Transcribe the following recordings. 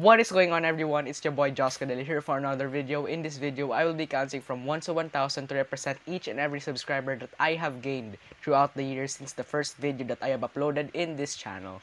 What is going on everyone? It's your boy Joskadel here for another video. In this video, I will be counting from 1 to 1000 to represent each and every subscriber that I have gained throughout the years since the first video that I have uploaded in this channel.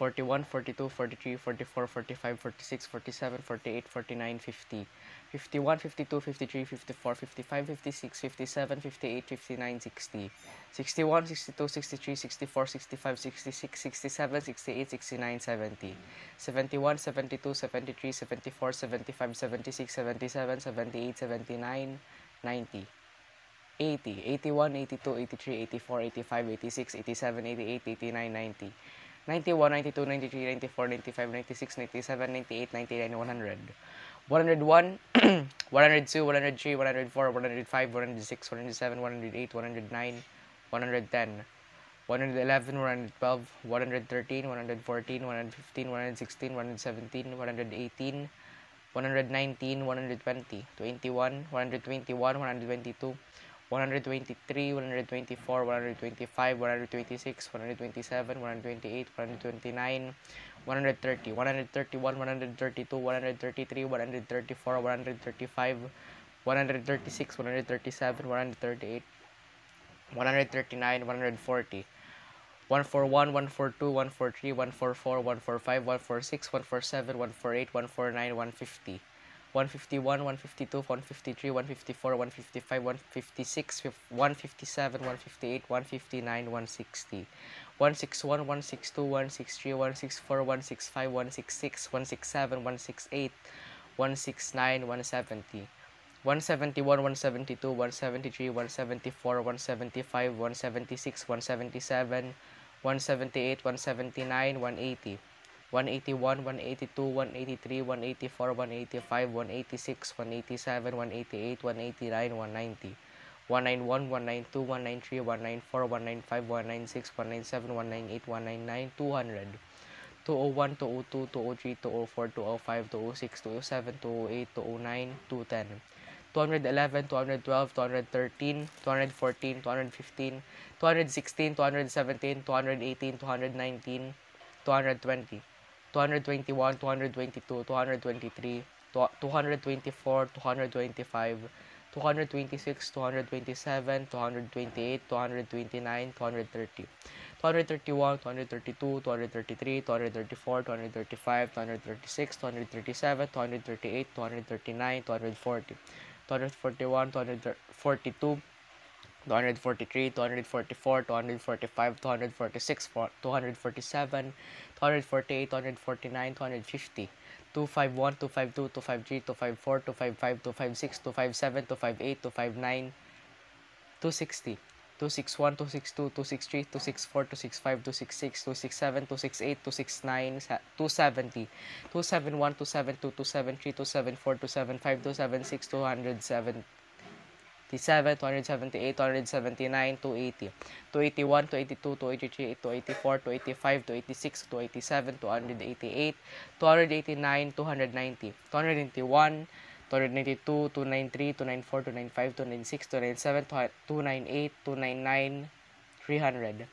41, 42, 43, 44, 45, 46, 47, 48, 49, 50, 51, 52, 53, 54, 55, 56, 57, 58, 59, 60, 61, 62, 63, 64, 65, 66, 67, 68, 69, 70, 71, 72, 73, 74, 75, 76, 77, 78, 79, 90, 80, 81, 82, 83, 84, 85, 86, 87, 88, 89, 90, 91, 92, 93, 94, 95, 96, 97, 98, 99, 100. 101, 102, 103, 104, 105, 106, 107, 108, 109, 110, 111, 112, 113, 114, 115, 116, 117, 118, 119, 120, 21, 121, 122, 123, 124, 125, 126, 127, 128, 129, 130, 131, 132, 133, 134, 135, 136, 137, 138, 139, 140, 141, 142, 143, 144, 145, 146, 147, 148, 149, 150. 151, 152, 153, 154, 155, 156, 157, 158, 159, 160, 161, 162, 163, 164, 165, 166, 167, 168, 169, 170, 171, 172, 173, 174, 175, 176, 177, 178, 179, 180. 181, 182, 183, 184, 185, 186, 187, 188, 189, 190, 191, 192, 193, 194, 195, 196, 197, 198, 199, 200, 201, 202, 203, 204, 205, 206, 207, 208, 209, 210, 211, 212, 213, 214, 215, 216, 217, 218, 219, 220, 221, 222, 223, 224, 225, 226, 227, 228, 229, 230, 231, 232, 233, 234, 235, 236, 237, 238, 239, 240, 241, 242, 243, 244, 245, 246, 247, 248, 249, 250, 251, 252, 253, 254, 255, 256, 257, 258, 259, 260, 261, 262, 263, 264, 265, 266, 267, 268, 269, 270, 271, 272, 273, 274, 275, 276, 207, 277, 278, 279, 280, 281, 282, 283, 284, 285, 286, 287, 288, 289, 290, 291, 292, 293, 294, 295, 296, 297, 298, 299, 300.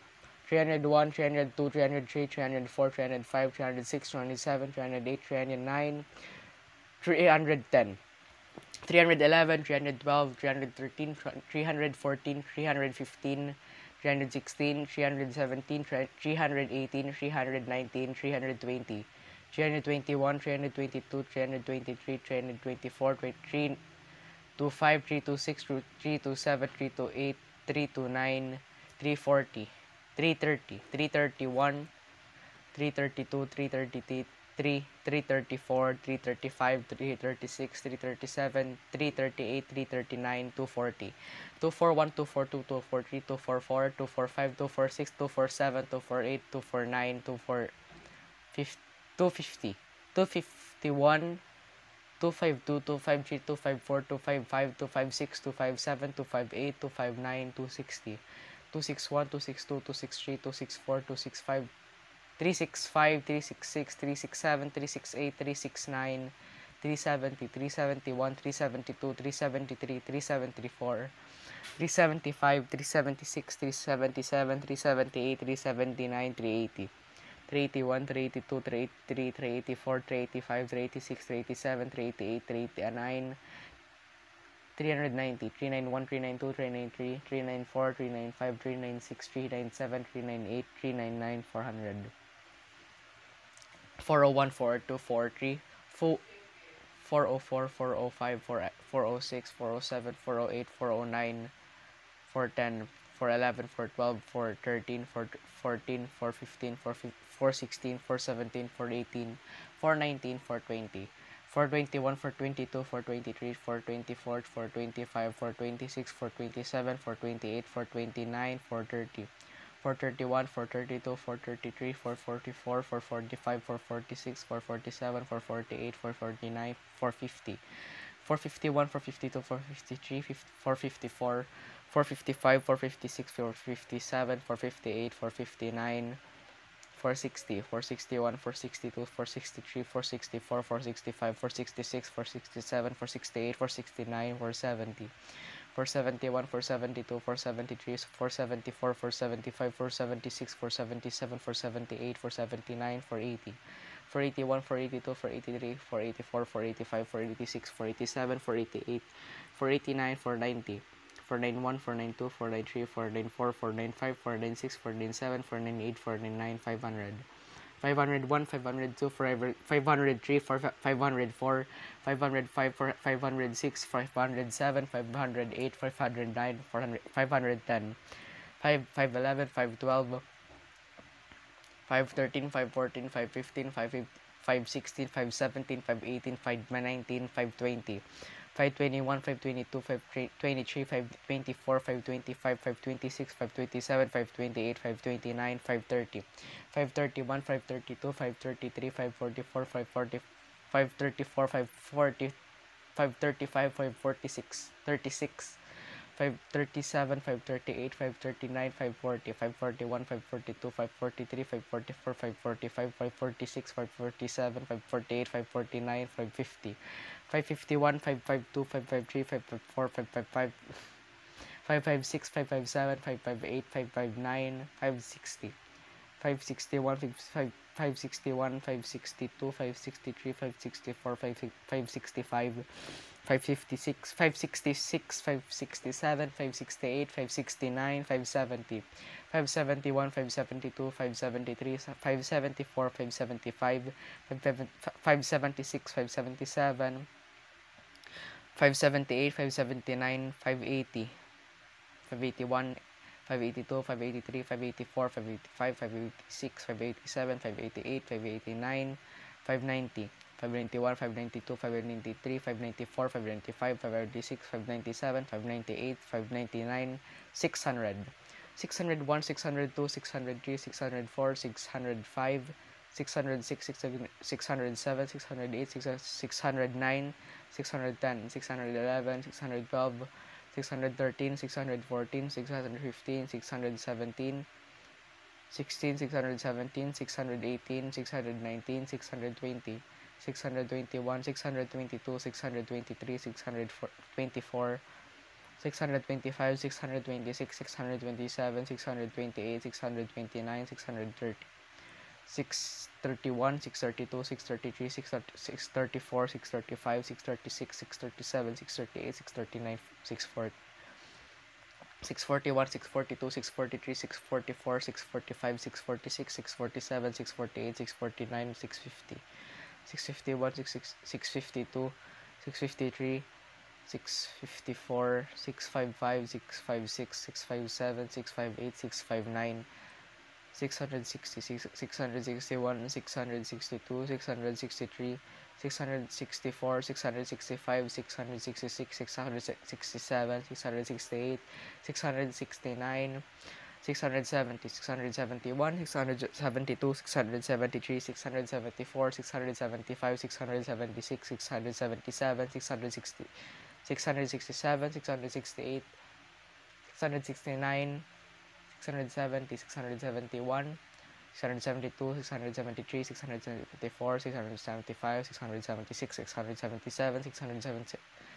301, 302, 303, 304, 305, 306, 307, 308, 309, 310. 311, 312, 313, 314, 315, 316, 317, 318, 319, 320, 321, 322, 323, 324, 325, 326, 327, 328, 329, 340, 330, 331, 332, 333, 3, 334, 335, 336, 337, 338, 339, 240, 241, 242, 243, 244, 245, 246, 247, 248, 249, 250, 250, 251, 252, 253, 254, 255, 256, 257, 258, 259, 260, 261, 262, 263, 264, 265, 365, 366, 367, 368, 369, 370, 371, 372, 373, 374, 375, 376, 377, 378, 379, 380. 381, 382, 383, 384, 385, 386, 387, 388, 389, 390, 391, 392, 393, 394, 395, 396, 397, 398, 399, 400. 401, 402, 403, 404, 405, 406, 407, 408, 409, 410, 411, 412, 413, 414, 415, 416, 417, 418, 419, 420, 421, 422, 423, 424, 425, 426, 427, 428, 429, 430. 431, 432, 433, 444, 445, 446, 447, 448, 449, 450, 451, 452, 453, 454, 455, 456, 457, 458, 459, 460, 461, 462, 463, 464, 465, 466, 467, 468, 469, 470. 471, 472, 473, 474, 475, 476, 477, 478, 479, 480, 481, 482, 483, 484, 485, 486, 487, 488, 489, 490, 491, 492, 493, 494, 495, 496, 497, 498, 499, 500. 501, 502, 503, 504, 505, 506, 507, 508, 509, 510, 511, 512, 513, 514, 515, 516, 517, 518, 519, 520, 521, 522, 523, 524, 525, 526, 527, 528, 529, 530, 531, 532, 533, 544, 540, 534, 540, 535, 546, 36, 537, 538, 539, 540, 541, 542, 543, 544, 545, 546, 547, 548, 549, 550, 551, 552, 553, 554, 555, 556, 557, 558, 559, 560, 561, 561, 562, 563, 564, 565, 556, 566, 567, 568, 569, 570, 571, 572, 573, 574, 575, 576, 577, 578, 579, 580, 581, 582, 583, 584, 585, 586, 587, 588, 589, 590, 591, 592, 593, 594, 595, 596, 597, 598, 599, 600, 601, 602, 603, 604, 605, 606, 607, 608, 609, 610, 611, 612, 613, 614, 615, 617, 16, 617, 618, 619, 620, 621, 622, 623, 624, 625, 626, 627, 628, 629, 630. 631, 632, 633, 634, 635, 636, 637, 638, 639, 640. 641, 642, 643, 644, 645, 646, 647, 648, 649, 650, 651, 652, 653, 654, 655, 656, 657, 658, 659, 660, 661, 662, 663, 664, 665, 666, 667, 668, 669, 670, 671, 672, 673, 674, 675, 676, 677, 660, 667, 668, 669, 670, 671, 672, 673, 674, 675, 676, 677,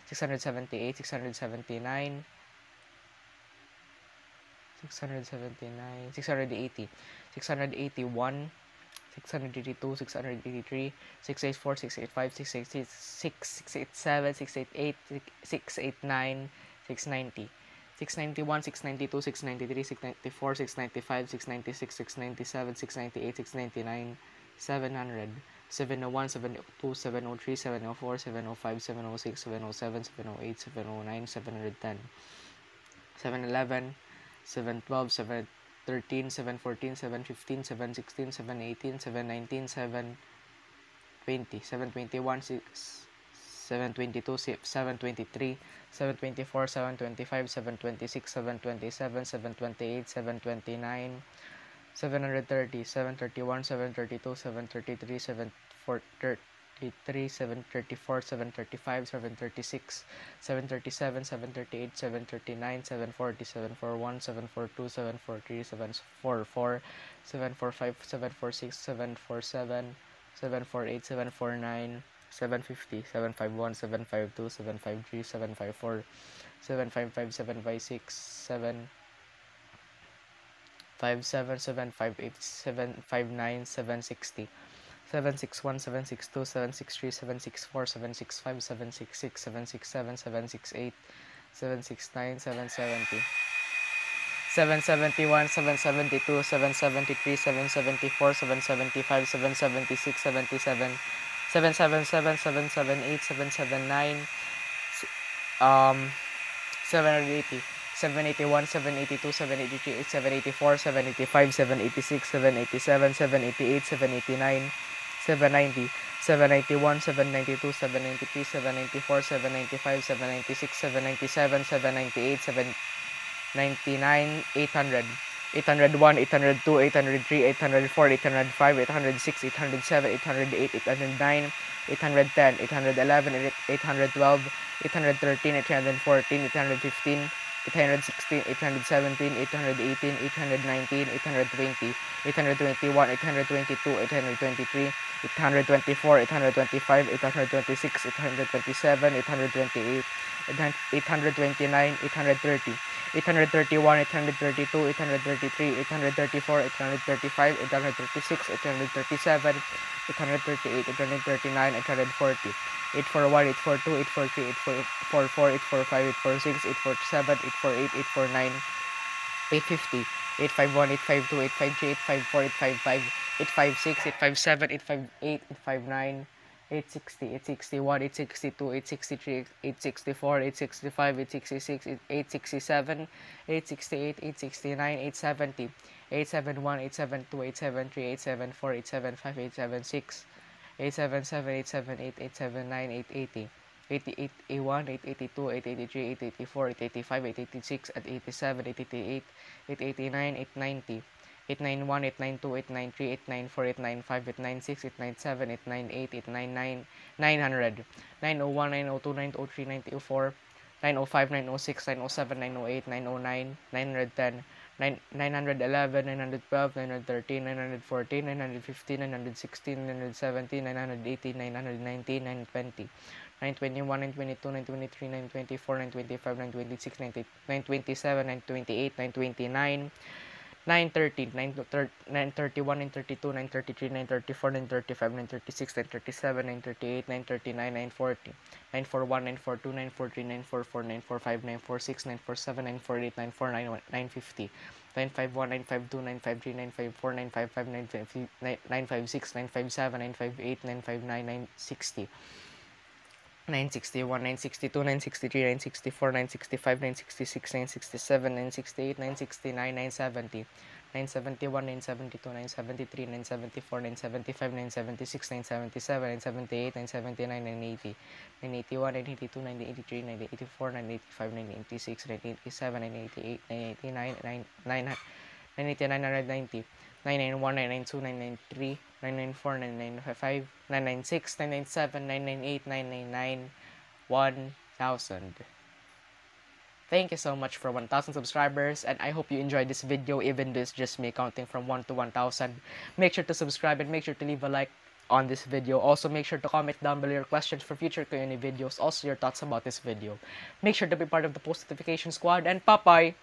678, 679, 679, 680, 681, 682, 683, 684, 685, 686, 687, 688, 689, 690. 691, 692, 693, 694, 695, 696, 697, 698, 699, 700, 701, 702, 703, 704, 705, 706, 707, 708, 709, 710, 711, 712, 713, 714, 715, 716, 718, 719, 720, 721, 6, 722, 723, 724, 725, 726, 727, 728, 729, 730, 731, 732, 733, 743, 734, 735, 736, 737, 738, 739, 740, 741, 742, 743, 744, 745, 746, 747, 748, 749, 750, 751, 752, 753, 754, 755, 756, 7 57, 758, 759, 760, 761, 762, 763, 764, 765, 766, 767, 768, 769, 770. 771, 772, 773, 774, 775, 776, 77, 777, 778, 779, um, 780, 781, 782, 783, 784, 785, 786, 787, 788, 789, 790, 791, 792, 793, 794, 795, 796, 797, 798, 799, 800. 801, 802, 803, 804, 805, 806, 807, 808, 809, 810, 811, 812, 813, 814, 815, 816, 817, 818, 819, 820, 821, 822, 823, 824, 825, 826, 827, 828, 829, 830, 831, 832, 833, 834, 835, 836, 837, 838, 839, 840, 841, 842, 843, 844, 845, 846, 847, 848, 849, 850, 851, 852, 853, 854, 855, 856, 857, 858, 859, 860, 861, 862, 863, 864, 865, 866, 867, 868, 869, 870, 871, 872, 873, 874, 875, 876, 877, 878, 879, 880, 88, 81, 882, 883, 884, 885, 886, 887, 888, 889, 890, 891, 892, 893, 894, 895, 896, 897, 898, 899, 900, 901, 902, 903, 904, 905, 906, 907, 908, 909, 910, 911, 912, 913, 914, 915, 916, 917, 918, 919, 920, 921, 922, 923, 924, 925, 926, 927, 928, 929, 930, 931, 932, 933, 934, 935, 936, 937, 938, 939, 940, 941, 942, 943, 944, 945, 946, 947, 948, 949, 950, 951, 952, 953, 954, 955, 956, 957, 958, 959, 960. 961, 962, 963, 964, 965, 966, 967, 968, 969, 970, 971, 972, 973, 974, 975, 976, 977, 978, 979, 980, 981, 982, 983, 984, 985, 986, 987, 988, 989, 900. 980, 990, 991, 992, 993, 994, 995, 996, 997, 998, 999, 1000. Thank you so much for 1000 subscribers and I hope you enjoyed this video even though it's just me counting from 1 to 1000. Make sure to subscribe and make sure to leave a like on this video. Also, make sure to comment down below your questions for future Q&A videos. Also, your thoughts about this video. Make sure to be part of the post notification squad and bye-bye!